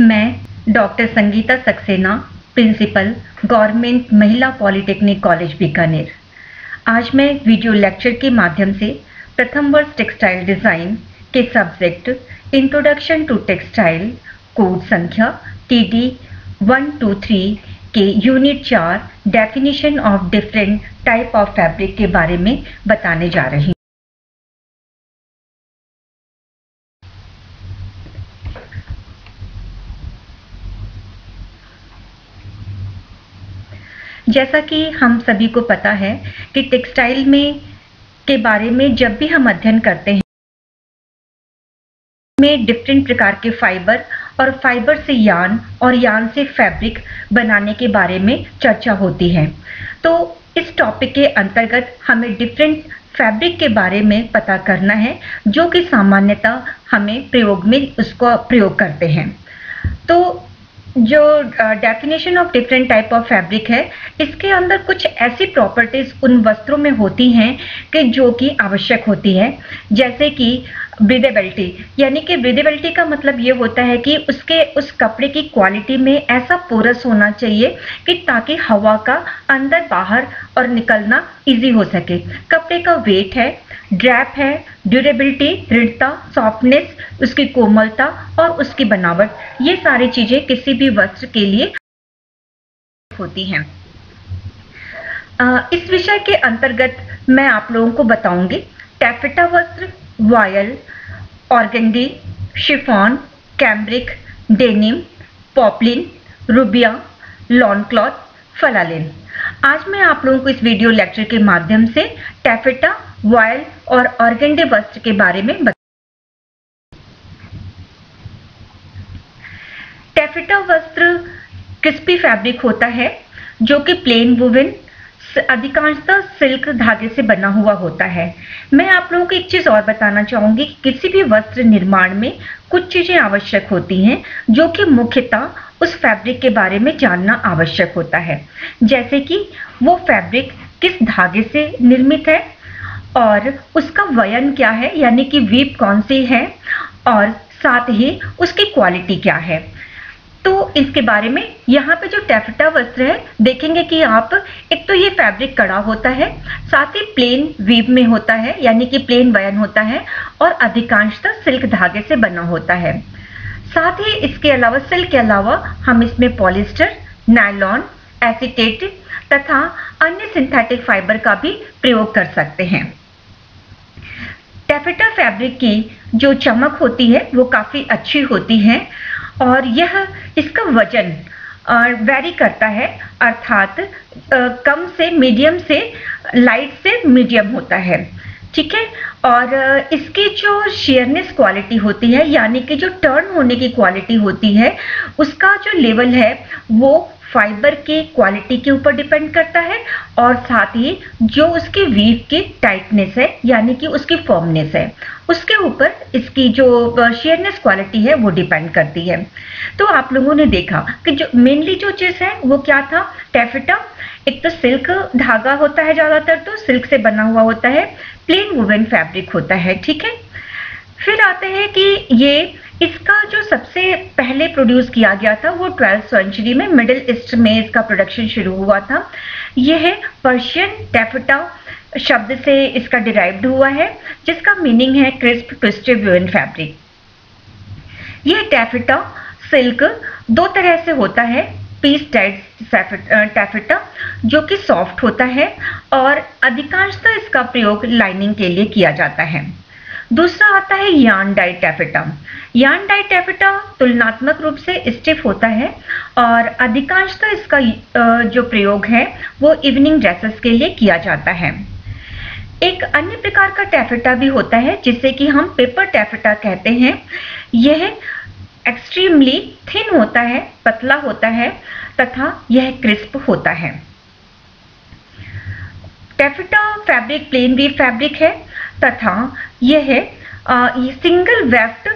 मैं, doctor Sangeeta Saxena, principal, government महिला polytechnic college Bikaner. आज मैं वीडियो लेक्चर के माध्यम से प्रथम वर्ष टेक्सटाइल डिज़ाइन के subject, introduction to textile, code संख्या T D one, two, three के यूनिट चार, definition of different type of fabric के बारे में बताने जा रही हूँ जैसा कि हम सभी को पता है कि टेक्सटाइल में, के बारे में जब भी हम अध्ययन करते हैं, में डिफरेंट प्रकार के फाइबर और फाइबर से यान और यान से फैब्रिक बनाने के बारे में चर्चा होती है। तो इस टॉपिक के अंतर्गत हमें डिफरेंट फैब्रिक के बारे में पता करना है, जो कि सामान्यतः हमें प्रयोग में उसको प्रयोग करते हैं। तो जो definition of different type of fabric है, इसके अंदर कुछ ऐसी प्रॉपर्टीज़ उन वस्त्रों में होती हैं कि जो कि आवश्यक होती है। जैसे कि ब्रिदेबिलिटी यानी कि ब्रिदेबिलिटी का मतलब ये होता है कि उसके, उस कपड़े की क्वालिटी में ऐसा पोरस होना चाहिए कि ताकि हवा का अंदर बाहर और निकलना इजी हो सके। कपड़े का वेट है ड्रैप है ड्यूरेबिलिटी दृढ़ता सॉफ्टनेस उसकी कोमलता और उसकी बनावट, ये सारी चीज़ें किसी भी वस्त्र के लिए होती हैं। इस विषय के अंतर्गत मैं आप लोगों को बताऊँगी, टैफेटा वस्त्र, voile, organdy, chiffon, cambric, denim, poplin, rubia, lawn cloth, flannel. आज मैं आप लोगों को इस वीडियो लेक्चर के माध्यम से टैफेटा, वॉयल और ऑर्गेंडे वस्त्र के बारे में टैफेटा वस्त्र क्रिस्पी फैब्रिक होता है, जो कि प्लेन वुवन अधिकांशतः सिल्क धागे से बना हुआ होता है। मैं आप लोगों को एक चीज़ और बताना चाहूँगी कि किसी भी वस्त्र निर्माण में कुछ चीज़ें आवश्यक होती हैं, जो कि मुख्यतः उस फैब्रिक के बारे में जानना आवश्यक होता है। जैसे कि वो फैब्रिक किस धागे से निर्मित है और उसका वयन क्या है, यानी कि वीप कौन सी है और साथ ही उसकी क्वालिटी क्या है। तो इसके बारे में यहाँ पे जो टैफटा वस्त्र है, देखेंगे कि आप, एक तो ये फैब्रिक कड़ा होता है, साथ ही प्लेन वीव में होता है, यानी कि प्लेन वयन होता है, और अधिकांशतः सिल्क धागे से बना होता है। साथ ही इसके अलावा सिल्क के अलावा हम इसमें पॉलिस्टर नायलॉन एसिटेट तथा अन्य सिंथेटिक फाइबर का भी प्रयोग कर सकते हैं। टैफेटा फैब्रिक की जो चमक होती है, वो काफ़ी अच्छी होती है, और यह इसका वज़न वेरी करता है, अर्थात कम से मीडियम से लाइट से मीडियम होता है। ठीक है? और इसकी जो शेयरनेस क्वालिटी होती है, यानी कि जो टर्न होने की क्वालिटी होती है, उसका जो लेवल है, वो फाइबर की क्वालिटी के ऊपर डिपेंड करता है और साथ ही जो उसकी वीव की टाइटनेस है, यानी कि उसकी फॉर्मनेस है, उसके ऊपर इसकी जो शेयरनेस क्वालिटी है, वो डिपेंड करती है। तो आप लोगों ने देखा कि जो मेनली जो चीज़ है, वो क्या था? टेफिटा एक तो सिल्क धागा होता है ज़्यादातर तो सिल्क से बना हुआ होता है प्लेन वुवन फैब्रिक होता है, ठीक है? फिर आते हैं कि ये इसका जो सबसे पहले प्रोड्यूस किया गया था, वो ट्वेल्थ सेंचुरी में मिडिल ईस्ट में इसका प्रोडक्शन शुरू हुआ था। यह है पर्शियन टेफटा शब्द से इसका डिराइव्ड हुआ है, जिसका मीनिंग है क्रिस्प ट्विस्टेड व्यून फैब्रिक यह टैफिटा सिल्क दो तरह से होता है पीस टाइट टैफिटा जो कि सॉफ्ट होता है, और अधिकांशतः इसका प्रयोग लाइनिंग के लिए किया जाता है। दूसरा आता है यान डाई टैफिटा यान डाई टैफिटा तुलनात्मक रूप से स्टिफ होता है और अधिकांशतः इसका जो प्रयोग है, वो इवनिंग ड्रेसेस के लिए किया जाता है। एक अन्य प्रकार का टैफिटा भी होता है, जिसे कि हम पेपर टैफिटा कहते हैं। यह एक्सट्रीमली थिन होता है, पतला होता है, तथा यह क्रिस्प होता है। Taffeta fabric plain weave fabric है। तथा यह single weft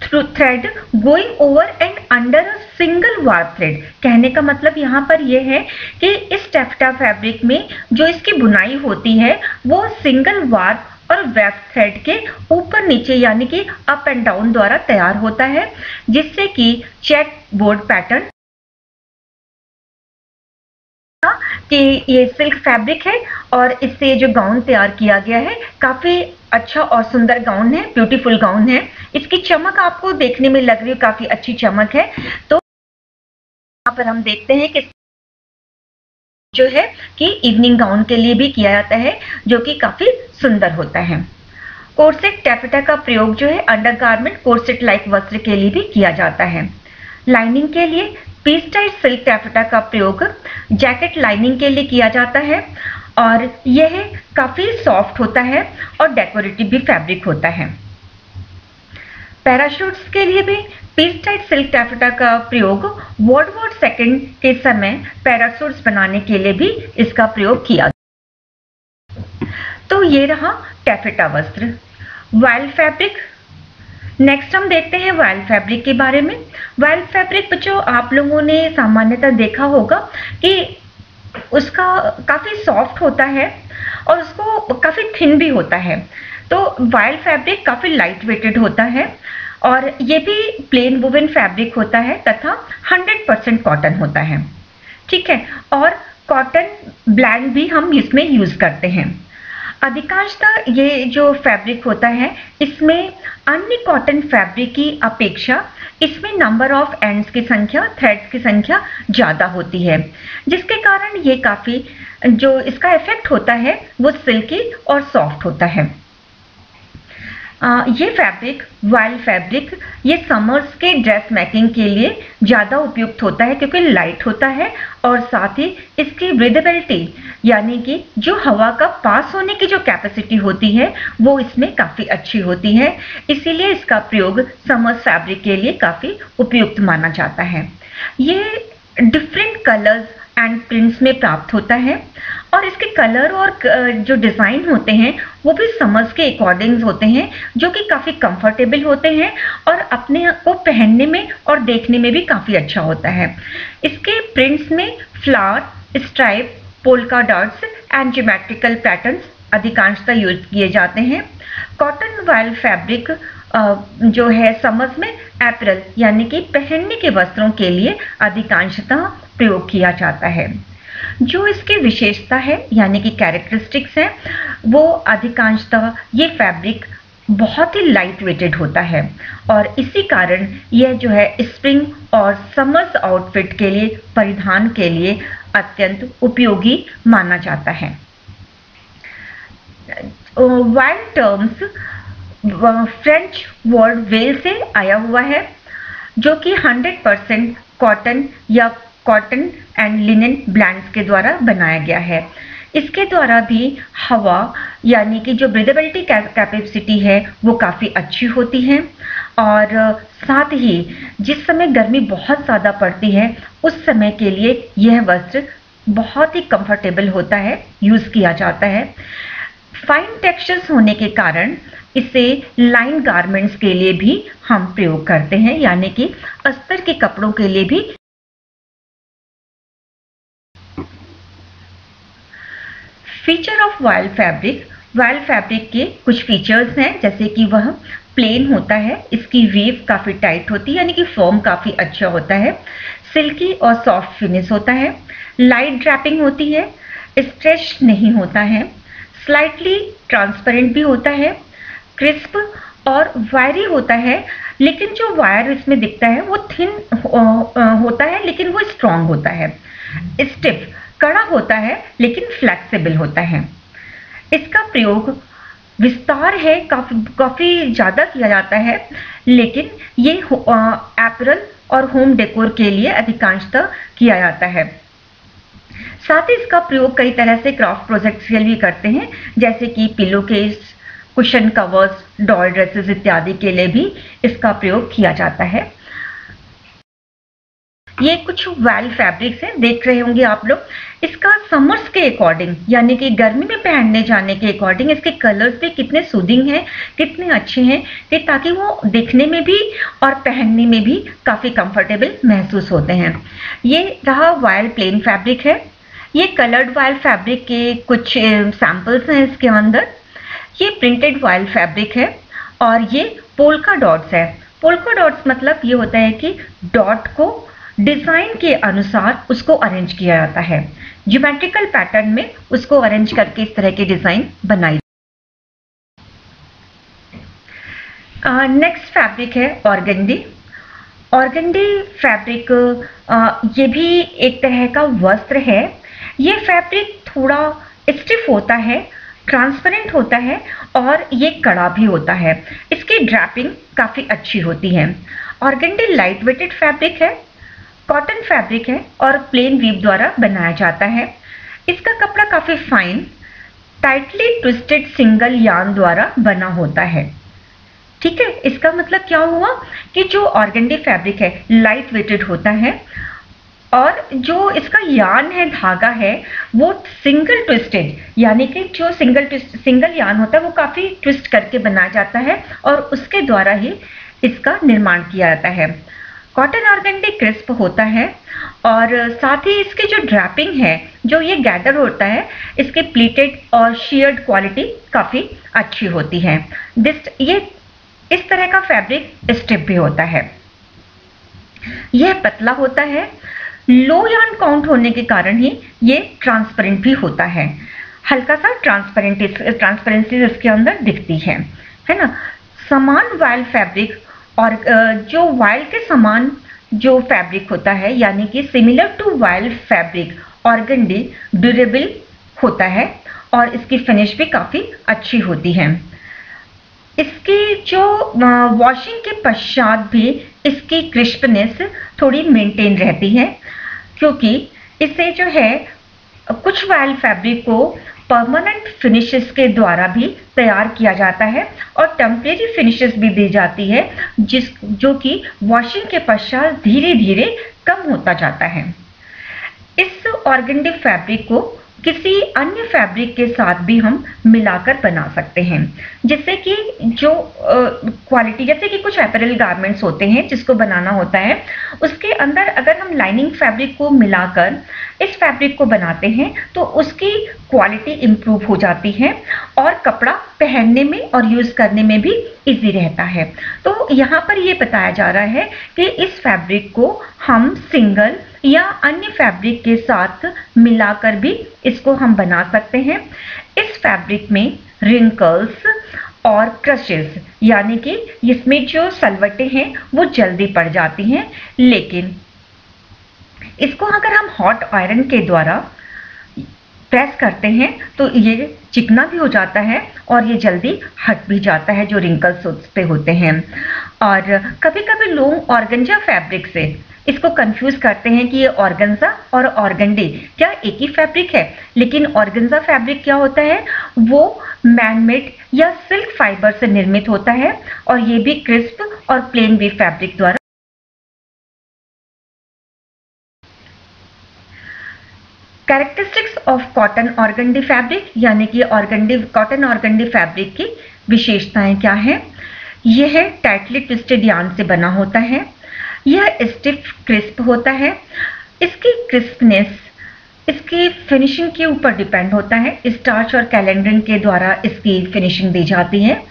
through thread going over and under a single warp thread कहने का मतलब यहाँ पर यह है कि इस टेफ्टा फैब्रिक में जो इसकी बुनाई होती है, वो सिंगल वार्प और वेब थ्रेड के ऊपर नीचे यानी कि अप एंड डाउन द्वारा तैयार होता है, जिससे कि चेक बोर्ड पैटर्न कि ये सिल्क फैब्रिक है और इससे जो गाउन तैयार किया गया है, काफ़ी अच्छा और सुंदर गाउन है ब्यूटीफुल गाउन है। इसकी चमक आपको देखने में लग रही है, काफ़ी अच्छी चमक है। तो यहाँ पर हम देखते हैं कि जो है कि इवनिंग गाउन के लिए भी किया जाता है, जो कि काफ़ी सुंदर होता है। कोर्सेट टैफेटा का प्रयोग जो है अंडरगारमेंट कोर्सेट लाइक वस्त्र के लिए भी किया जाता है। लाइनिंग के लिए पीस टाइट सिल्क टैफेटा का प्रयोग जैकेट लाइनिंग के लिए किया जाता है। और यह काफ़ी सॉफ्ट होता है और डेकोरेटिव भी फैब्रिक होता है। पैराशूट्स के लिए भी पीस टाइट सिल्क टैफेटा का प्रयोग वर्ल्ड वॉर सेकेंड के समय पैराशूट्स बनाने के लिए भी इसका प्रयोग किया तो ये रहा टैफेटा वस्त्र। वाइल्ड फैब्रिक नेक्स्ट हम देखते हैं वाइल्ड फैब्रिक के बारे में। वाइल्ड फैब्रिक जो आप लोगों ने सामान्यतः देखा होगा कि उसका काफ़ी सॉफ्ट होता है और उसको काफ़ी थिन भी होता है। तो वाइल्ड फैब्रिक काफ़ी लाइट वेटेड होता है और ये भी प्लेन वुवन फैब्रिक होता है तथा 100% कॉटन होता है। ठीक है? और कॉटन ब्लैंड भी हम इसमें यूज़ करते हैं। अधिकांशतः ये जो फैब्रिक होता है, इसमें अन्य कॉटन फैब्रिक की अपेक्षा इसमें नंबर ऑफ़ एंड्स की संख्या थ्रेड्स की संख्या ज़्यादा होती है। जिसके कारण ये काफ़ी, जो इसका इफ़ेक्ट होता है, वो सिल्की और सॉफ्ट होता है। ये फैब्रिक वाइल्ड फैब्रिक ये समर्स के ड्रेस मेकिंग के लिए ज़्यादा उपयुक्त होता है क्योंकि लाइट होता है और साथ ही इसकी ब्रिदेबिलिटी यानी कि जो हवा का पास होने की जो कैपेसिटी होती है, वो इसमें काफ़ी अच्छी होती है। इसीलिए इसका प्रयोग समर्स फैब्रिक के लिए काफ़ी उपयुक्त माना जाता है। ये डिफरेंट कलर्स एंड प्रिंट्स में प्राप्त होता है। और इसके कलर और जो डिज़ाइन होते हैं, वो भी समझ के अकॉर्डिंग होते हैं, जो कि काफ़ी कंफर्टेबल होते हैं और अपने को पहनने में और देखने में भी काफ़ी अच्छा होता है। इसके प्रिंट्स में flower stripe polka dots and geometrical patterns अधिकांशतः यूज़ किए जाते हैं। कॉटन वाइल फैब्रिक जो है समझ में अप्रैल यानी कि पहनने के वस्त्रों के लिए अधिकांशतः प्रयोग किया जाता है। जो इसकी विशेषता है, यानी कि कैरेक्टरिस्टिक्स है, वो अधिकांशतः ये फैब्रिक बहुत ही लाइट वेटेड होता है। और इसी कारण यह जो है स्प्रिंग और समर्स आउटफिट के लिए, परिधान के लिए अत्यंत उपयोगी माना जाता है। Wild terms French word veil से आया हुआ है, जो कि 100 परसेंट कॉटन या कॉटन एंड लिनन ब्लैंड्स के द्वारा बनाया गया है। इसके द्वारा भी हवा, यानी कि जो ब्रिदेबिलिटी कैपेसिटी है, वो काफ़ी अच्छी होती है। और साथ ही जिस समय गर्मी बहुत ज़्यादा पड़ती है, उस समय के लिए यह वस्त्र बहुत ही कंफर्टेबल होता है यूज़ किया जाता है। फाइन टेक्सचर्स होने के कारण इसे लाइन गारमेंट्स के लिए भी हम प्रयोग करते हैं, यानी कि अस्तर के कपड़ों के लिए भी feature of wild fabric wild fabric के कुछ फीचर्स हैं, जैसे कि वह प्लेन होता है, इसकी वेव काफ़ी टाइट होती है, यानी कि फॉर्म काफ़ी अच्छा होता है। सिल्की और सॉफ्ट फिनिश होता है। लाइट ड्रैपिंग होती है स्ट्रेच नहीं होता है। स्लाइटली ट्रांसपेरेंट भी होता है। क्रिस्प और वायरी होता है, लेकिन जो वायर इसमें दिखता है, वो थिन होता है, लेकिन वो स्ट्रांग होता है। स्टिफ कड़ा होता है, लेकिन फ्लेक्सिबल होता है। इसका प्रयोग विस्तार है, काफ़ी काफ़ी ज़्यादा किया जाता है, लेकिन ये एपरल और होम डेकोर के लिए अधिकांशतः किया जाता है। साथ ही इसका प्रयोग कई तरह से क्राफ्ट प्रोजेक्ट्स के लिए करते हैं, जैसे कि pillow case cushion covers doll dresses इत्यादि के लिए भी इसका प्रयोग किया जाता है। ये कुछ वेल फैब्रिक्स हैं, देख रहे होंगे आप लोग। इसका समर्स के अकॉर्डिंग यानी कि गर्मी में पहनने जाने के अकॉर्डिंग इसके कलर्स भी कितने सूदिंग हैं, कितने अच्छे हैं, कि ताकि वो देखने में भी और पहनने में भी काफ़ी कंफर्टेबल महसूस होते हैं। ये रहा वायल प्लेन फैब्रिक है। ये कलर्ड वायल फैब्रिक के कुछ सैम्पल्स हैं इसके अंदर। ये प्रिंटेड वायल फैब्रिक है और ये पोल्का डॉट्स है। पोल्का डॉट्स मतलब ये होता है कि डॉट को डिज़ाइन के अनुसार उसको अरेंज किया जाता है। ज्योमेट्रिकल पैटर्न में उसको अरेंज करके इस तरह की डिज़ाइन बनाई नेक्स्ट फैब्रिक है ऑर्गेंडी ऑर्गेंडी फैब्रिक ये भी एक तरह का वस्त्र है। ये फैब्रिक थोड़ा स्टिफ होता है ट्रांसपेरेंट होता है और ये कड़ा भी होता है। इसकी ड्रैपिंग काफ़ी अच्छी होती है। ऑर्गेंडी लाइट वेटेड फैब्रिक है। कॉटन फैब्रिक है और प्लेन वीव द्वारा बनाया जाता है। इसका कपड़ा काफ़ी फाइन टाइटली ट्विस्टेड सिंगल यान द्वारा बना होता है। ठीक है? इसका मतलब क्या हुआ कि जो ऑर्गेंडी फैब्रिक है लाइट वेटेड होता है और जो इसका यान है, धागा है, वो सिंगल ट्विस्टेड यानी कि जो सिंगल ट्विस्ट सिंगल यान होता है, वो काफ़ी ट्विस्ट करके बनाया जाता है और उसके द्वारा ही इसका निर्माण किया जाता है। कॉटन ऑर्गेंडी क्रिस्प होता है और साथ ही इसकी जो ड्रैपिंग है, जो ये गैदर होता है, इसके प्लीटेड और शेयर्ड क्वालिटी काफ़ी अच्छी होती है। दिस ये इस तरह का फैब्रिक स्टिप भी होता है। यह पतला होता है। लो यार्न काउंट होने के कारण ही ये ट्रांसपेरेंट भी होता है। हल्का सा ट्रांसपेरेंट ट्रांसपेरेंसी इसके अंदर दिखती है। है ना? समान वायल फैब्रिक और जो वाइल के समान जो फैब्रिक होता है, यानी कि similar to voile fabric organdy durable होता है और इसकी फिनिश भी काफ़ी अच्छी होती है। इसकी जो वॉशिंग के पश्चात भी इसकी क्रिस्पनेस थोड़ी मेंटेन रहती है, क्योंकि इसे जो है, कुछ वायल फैब्रिक को परमानेंट फिनिशेस के द्वारा भी तैयार किया जाता है और टेम्परेरी फिनिशेस भी दी जाती है, जिस, जो कि वॉशिंग के पश्चात धीरे धीरे कम होता जाता है। इस ऑर्गेनिक फैब्रिक को किसी अन्य फैब्रिक के साथ भी हम मिलाकर बना सकते हैं। जिससे कि जो क्वालिटी जैसे कि कुछ एपरल गारमेंट्स होते हैं जिसको बनाना होता है, उसके अंदर अगर हम लाइनिंग फैब्रिक को मिलाकर इस फैब्रिक को बनाते हैं तो उसकी क्वालिटी इंप्रूव हो जाती है और कपड़ा पहनने में और यूज़ करने में भी इजी रहता है। तो यहाँ पर ये बताया जा रहा है कि इस फैब्रिक को हम सिंगल या अन्य फैब्रिक के साथ मिलाकर भी इसको हम बना सकते हैं। इस फैब्रिक में रिंकल्स और क्रशेस यानी कि इसमें जो सलवटें हैं, वो जल्दी पड़ जाती हैं। लेकिन इसको अगर हम हॉट आयरन के द्वारा प्रेस करते हैं तो ये चिकना भी हो जाता है और ये जल्दी हट भी जाता है जो रिंकल्स उस पे होते हैं। और कभी कभी लोग ऑर्गेंजा फैब्रिक से इसको कंफ्यूज करते हैं कि ये ऑर्गेंजा और ऑर्गेंडे क्या एक ही फैब्रिक है? लेकिन ऑर्गेंजा फैब्रिक क्या होता है? वो मैनमेड या सिल्क फाइबर से निर्मित होता है और ये भी क्रिस्प और प्लेन वे फैब्रिक द्वारा। Characteristics of cotton organdy fabric यानी कि ऑर्गेंडी कॉटन ऑर्गेंडी फैब्रिक की विशेषताएँ क्या है? यह टाइटली ट्विस्टेड यान से बना होता है। यह स्टिफ क्रिस्प होता है। इसकी क्रिस्पनेस इसकी फिनिशिंग के ऊपर डिपेंड होता है। स्टार्च और कैलेंडरिंग के द्वारा इसकी फिनिशिंग दी जाती है।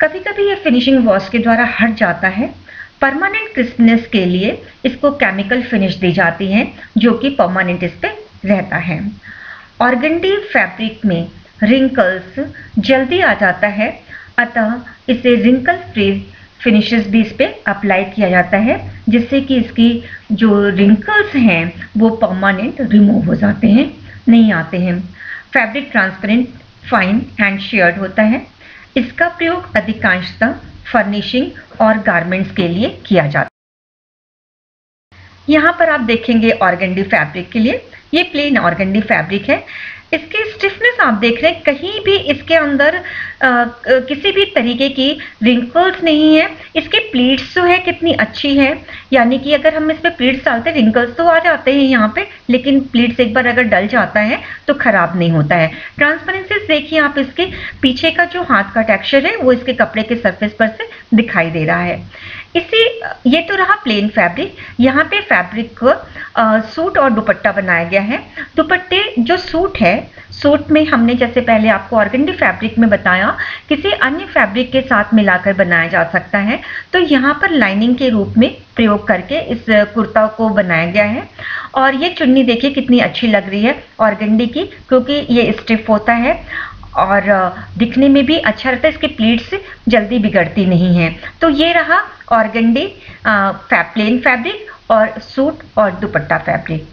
कभी कभी ये फिनिशिंग वॉश के द्वारा हट जाता है। परमानेंट क्रिस्पनेस के लिए इसको केमिकल फिनिश दी जाती है, जो कि परमानेंट इस पर रहता है। ऑर्गेंडी फैब्रिक में रिंकल्स जल्दी आ जाता है, अतः इसे रिंकल फ्री फिनिशेस भी इस पर अप्लाई किया जाता है। जिससे कि इसकी जो रिंकल्स हैं, वो परमानेंट रिमूव हो जाते हैं, नहीं आते हैं। Fabric transparent fine and shared होता है। इसका प्रयोग अधिकांशतः फर्निशिंग और गारमेंट्स के लिए किया जाता है। यहाँ पर आप देखेंगे ऑर्गेंडी फैब्रिक के लिए। ये प्लेन ऑर्गेंडी फैब्रिक है। इसकी स्टिफनेस आप देख रहे हैं कहीं भी इसके अंदर आ, किसी भी तरीके की रिंकल्स नहीं है। इसके प्लीट्स जो है कितनी अच्छी है यानी कि अगर हम इसमें प्लीट्स डालते हैं रिंकल्स तो आ जाते हैं यहाँ पे लेकिन प्लीट्स एक बार अगर डल जाता है तो खराब नहीं होता है। ट्रांसपेरेंसीज देखिए आप इसके पीछे का जो हाथ का टेक्सचर है वो इसके कपड़े के सरफेस पर से दिखाई दे रहा है। इसी ये तो रहा प्लेन फैब्रिक यहाँ पे फैब्रिक को सूट और दुपट्टा बनाया गया है। दुपट्टे जो सूट है सूट में हमने जैसे पहले आपको ऑर्गेंडी फैब्रिक में बताया, किसी अन्य फैब्रिक के साथ मिलाकर बनाया जा सकता है। तो यहाँ पर लाइनिंग के रूप में प्रयोग करके इस कुर्ता को बनाया गया है। और ये चुन्नी देखिए कितनी अच्छी लग रही है ऑर्गेंडी की, क्योंकि ये स्टिफ होता है और दिखने में भी अच्छा रहता है, इसके प्लीट्स जल्दी बिगड़ती नहीं है। तो ये रहा ऑर्गेंडी प्लेन फैब्रिक और सूट और दुपट्टा फैब्रिक।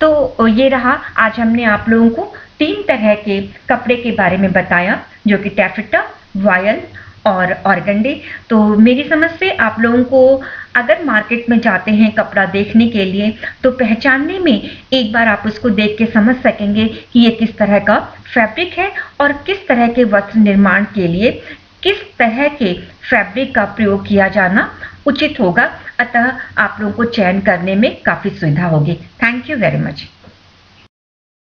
तो ये रहा, आज हमने आप लोगों को तीन तरह के कपड़े के बारे में बताया, जो कि टैफिटा, वायल और ऑर्गेंडे। तो मेरी समझ से आप लोगों को अगर मार्केट में जाते हैं कपड़ा देखने के लिए तो पहचानने में एक बार आप उसको देख के समझ सकेंगे कि ये किस तरह का फैब्रिक है और किस तरह के वस्त्र निर्माण के लिए किस तरह के फैब्रिक का प्रयोग किया जाना उचित होगा। अतः आप लोगों को चयन करने में काफ़ी सुविधा होगी। Thank you very much